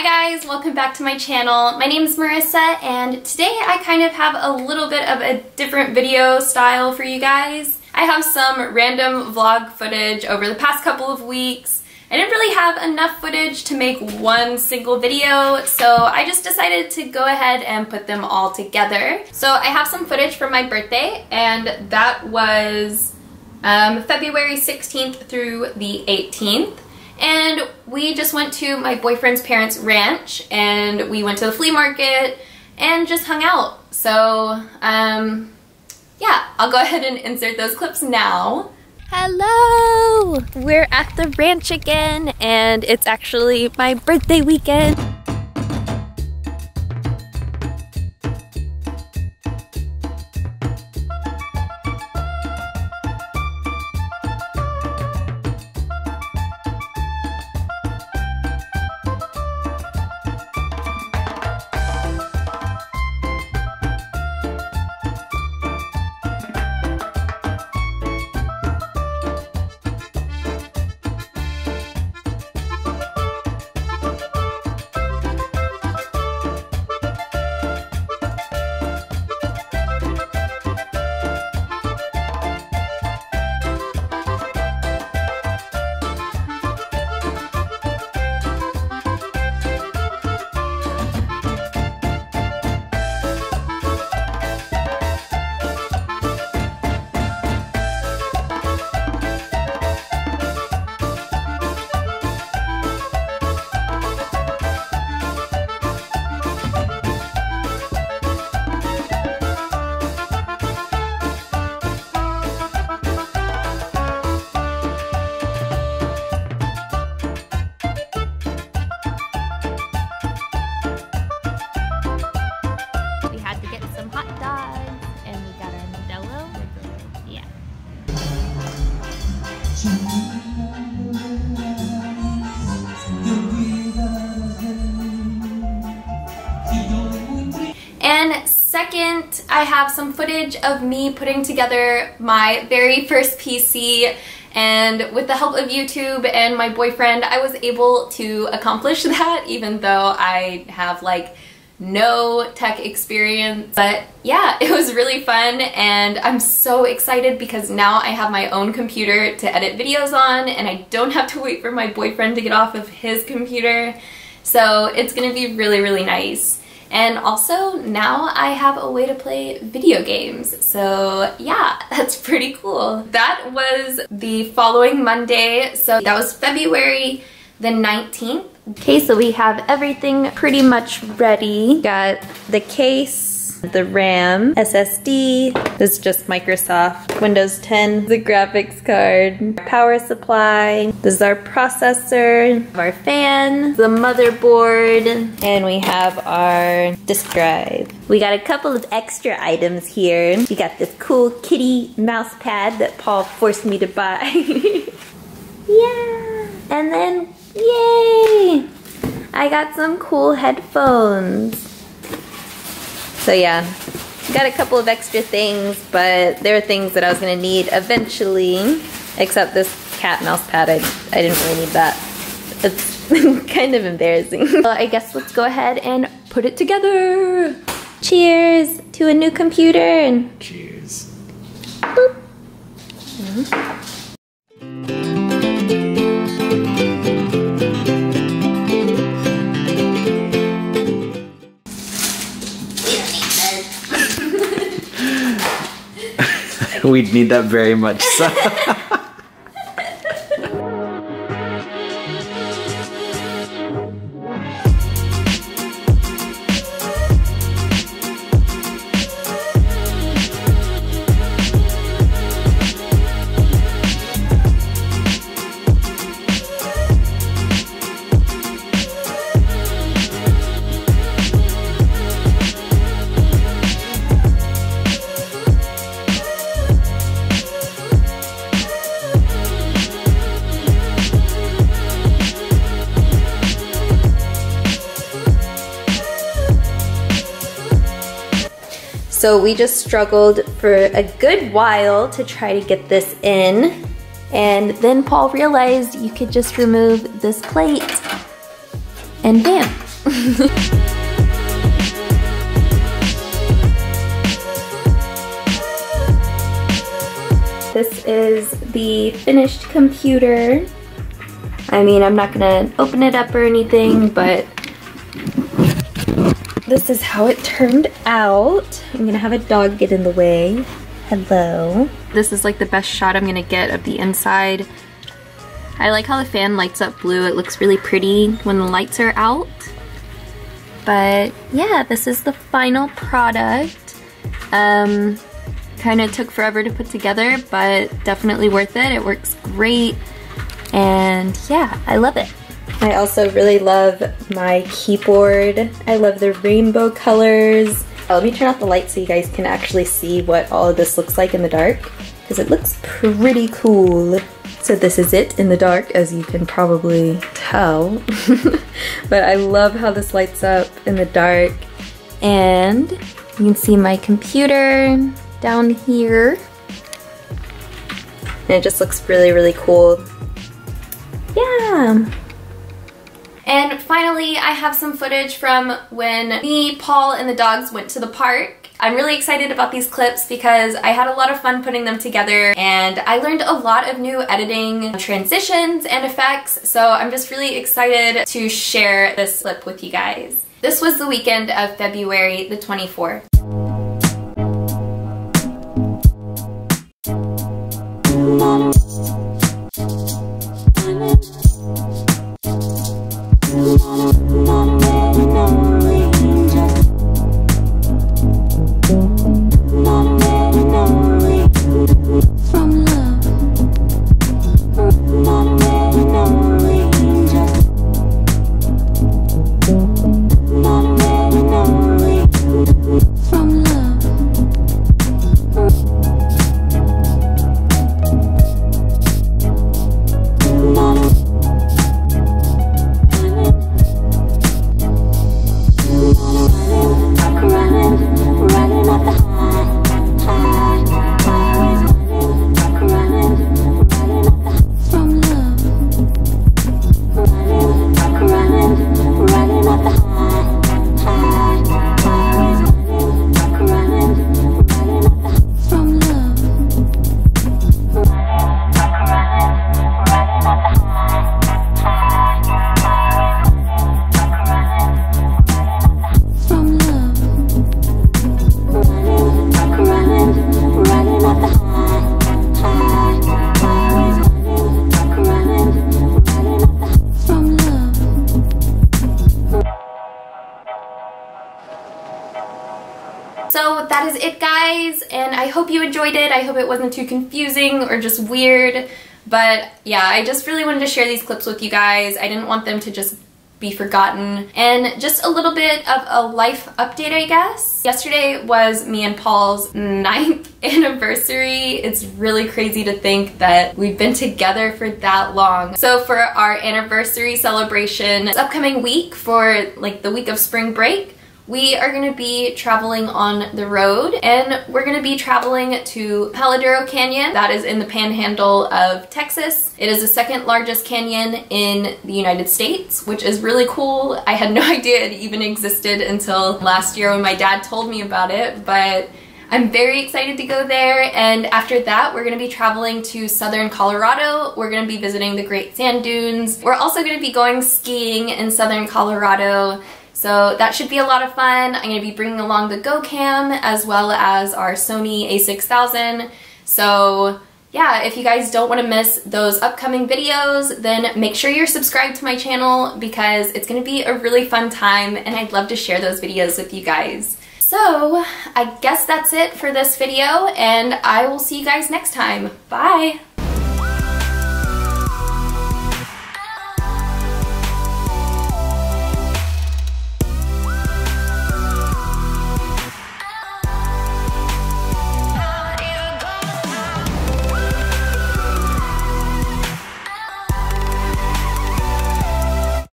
Hi guys, welcome back to my channel. My name is Marissa and today I kind of have a little bit of a different video style for you guys. I have some random vlog footage over the past couple of weeks. I didn't really have enough footage to make one single video, so I just decided to go ahead and put them all together. So I have some footage from my birthday, and that was um, February 16th through the 18th. And we just went to my boyfriend's parents' ranch and we went to the flea market and just hung out. So, um, yeah, I'll go ahead and insert those clips now. Hello! We're at the ranch again and it's actually my birthday weekend. And second, I have some footage of me putting together my very first PC and with the help of YouTube and my boyfriend, I was able to accomplish that even though I have like no tech experience. But yeah, it was really fun and I'm so excited because now I have my own computer to edit videos on and I don't have to wait for my boyfriend to get off of his computer. So it's gonna be really, really nice. And also now I have a way to play video games. So yeah, that's pretty cool. That was the following Monday. So that was February the 19th. Okay, so we have everything pretty much ready. Got the case, the RAM, SSD, this is just Microsoft, Windows 10, the graphics card, power supply, this is our processor, our fan, the motherboard, and we have our disk drive. We got a couple of extra items here. We got this cool kitty mouse pad that Paul forced me to buy. yeah! And then Yay! I got some cool headphones. So yeah, got a couple of extra things, but there are things that I was gonna need eventually, except this cat mouse pad, I, I didn't really need that. It's kind of embarrassing. well, I guess let's go ahead and put it together. Cheers to a new computer. Cheers. Boop. Mm -hmm. We'd need that very much so. So we just struggled for a good while to try to get this in. And then Paul realized you could just remove this plate and bam, this is the finished computer. I mean, I'm not gonna open it up or anything, but this is how it turned out. I'm gonna have a dog get in the way. Hello. This is like the best shot I'm gonna get of the inside. I like how the fan lights up blue. It looks really pretty when the lights are out. But yeah, this is the final product. Um, kind of took forever to put together, but definitely worth it. It works great. And yeah, I love it. I also really love my keyboard. I love the rainbow colors. Oh, let me turn off the light so you guys can actually see what all of this looks like in the dark because it looks pretty cool. So this is it in the dark as you can probably tell. but I love how this lights up in the dark and you can see my computer down here. And it just looks really, really cool. Yeah. And finally, I have some footage from when me, Paul, and the dogs went to the park. I'm really excited about these clips because I had a lot of fun putting them together and I learned a lot of new editing transitions and effects, so I'm just really excited to share this clip with you guys. This was the weekend of February the 24th. Is it guys, and I hope you enjoyed it. I hope it wasn't too confusing or just weird. But yeah, I just really wanted to share these clips with you guys. I didn't want them to just be forgotten. And just a little bit of a life update, I guess. Yesterday was me and Paul's ninth anniversary. It's really crazy to think that we've been together for that long. So for our anniversary celebration this upcoming week for like the week of spring break, we are going to be traveling on the road and we're going to be traveling to Palo Duro Canyon that is in the panhandle of Texas. It is the second largest canyon in the United States which is really cool. I had no idea it even existed until last year when my dad told me about it but I'm very excited to go there and after that we're going to be traveling to southern Colorado. We're going to be visiting the Great Sand Dunes. We're also going to be going skiing in southern Colorado so that should be a lot of fun. I'm going to be bringing along the GoCam as well as our Sony a6000. So yeah, if you guys don't want to miss those upcoming videos, then make sure you're subscribed to my channel because it's going to be a really fun time and I'd love to share those videos with you guys. So I guess that's it for this video and I will see you guys next time. Bye!